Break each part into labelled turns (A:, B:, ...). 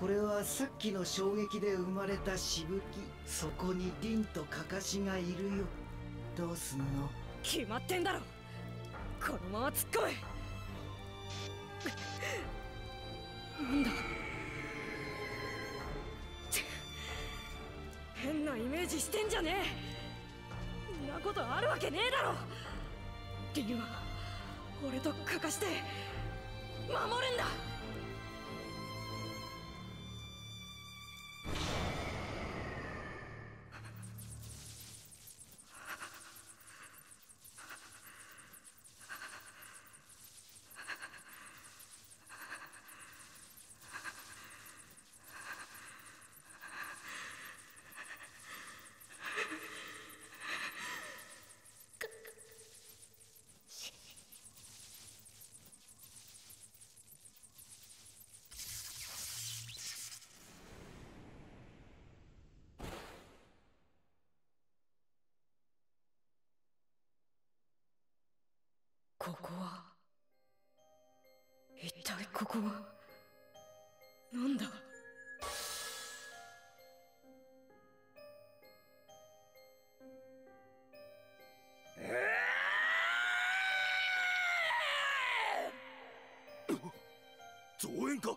A: これはさっきの衝撃で生まれたしぶき。そこに凛とカカシがいるよ。どうすんの？
B: 決まってんだろ。このまま突っ込め。なんだ。変なイメージしてんじゃねえ。んなことあるわけねえだろ。リンは俺とかかして守るんだ。ここは。一体ここは。なんだ？
C: 増援か？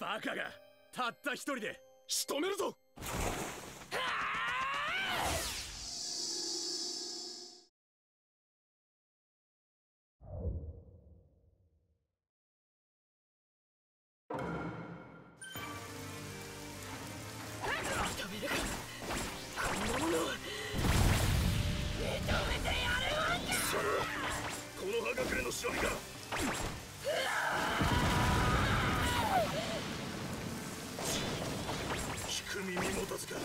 C: バカが。たった一人で仕留めるぞ。忍びだ。聞く耳持たずか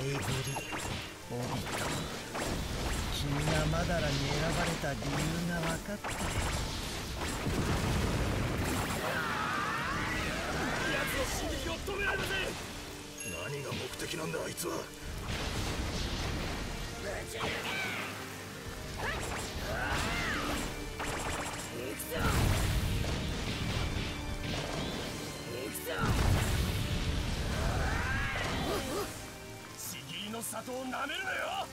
A: 戦いぶりオビト君がマダラに選ばれた理由が分かったよ
C: 奴の進撃を止められません何が目的なんだあいつはちぎりの里をなめるなよ！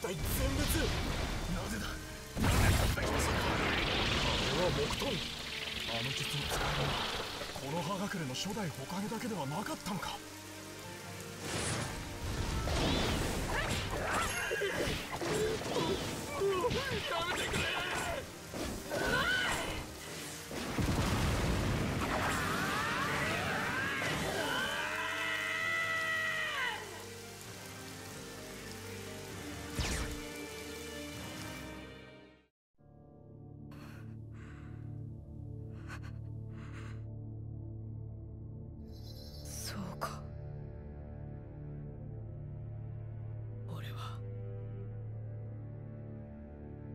C: 体全滅なぜだ？なぜこんな気がするあれは木遁あの術を使うのはこの葉隠れの初代ほかげだけではなかったのか。やめてくれ。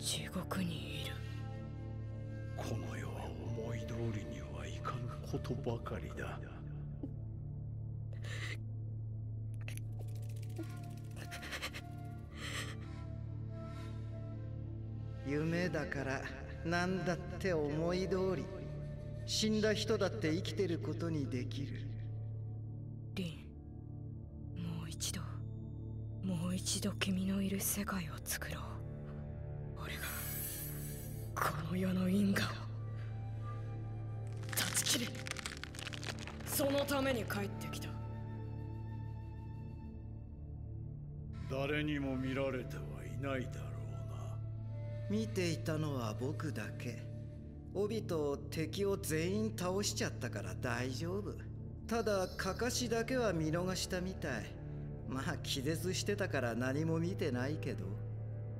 B: 地獄にいる。
D: この世は思い通りにはいかぬことばかりだ。
A: 夢だから何だって思い通り死んだ人だって生きてることにできる。
B: リンもう一度もう一度君のいる世界を作ろうこの世の因果を。断ち切るそのために帰ってきた。
D: 誰にも見られてはいないだろ
A: 見ていたのは僕だけ。帯と敵を全員倒しちゃったから大丈夫。ただカカシだけは見逃したみたい。まあ気絶してたから何も見てないけど。
D: う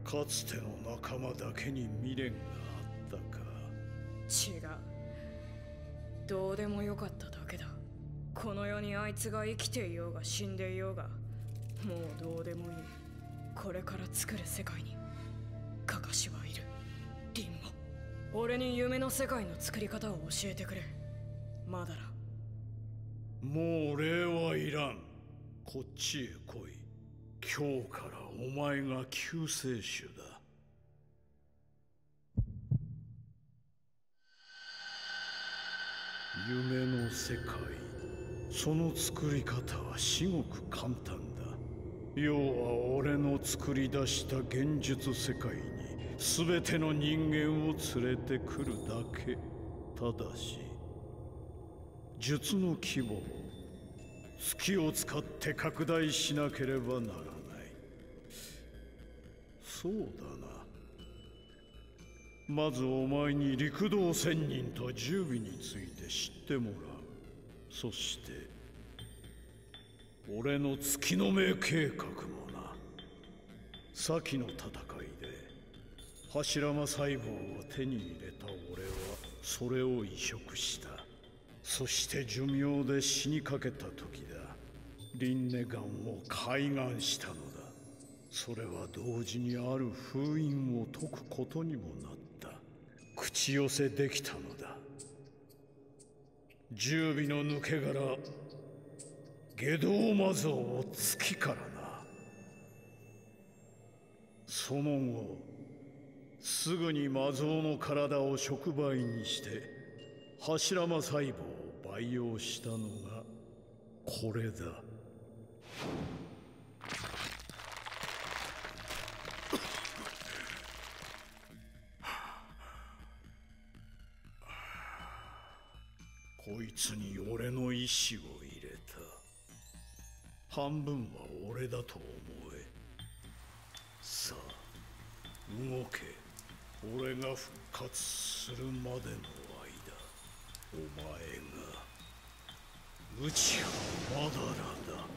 D: なかつての仲間だけに未練が。あったか
B: 違う。どうでもよかっただけだ。この世にあいつが生きていようが死んでいようが。もうどうでもいい。これから作る世界に。カカシはいる。リンも俺に夢の世界の作り方を教えてくれ。マダラ
D: もう礼はいらん。こっちへ来い。今日からお前が救世主だ夢の世界。その作り方は至極簡単だ。要は俺の作り出した現実世界に全ての人間を連れてくるだけ。ただし術の規模を月を使って拡大しなければならない。そうだな。まずお前に陸道仙人と十尾について知ってもらう。そして俺の月の目計画もな。先の戦いで柱間細胞を手に入れた俺はそれを移植した。そして寿命で死にかけた時だ。リンネガンを開眼したのだ。それは同時にある封印を解くことにもなった。口寄せできたのだ。十尾の抜け殻下道魔像を月からな。その後すぐに魔像の体を触媒にして柱間細胞を培養したのがこれだ。こつに俺の意志を入れた。半分は俺だと思え。さあ動け。俺が復活するまでの間お前が内はまだらだ。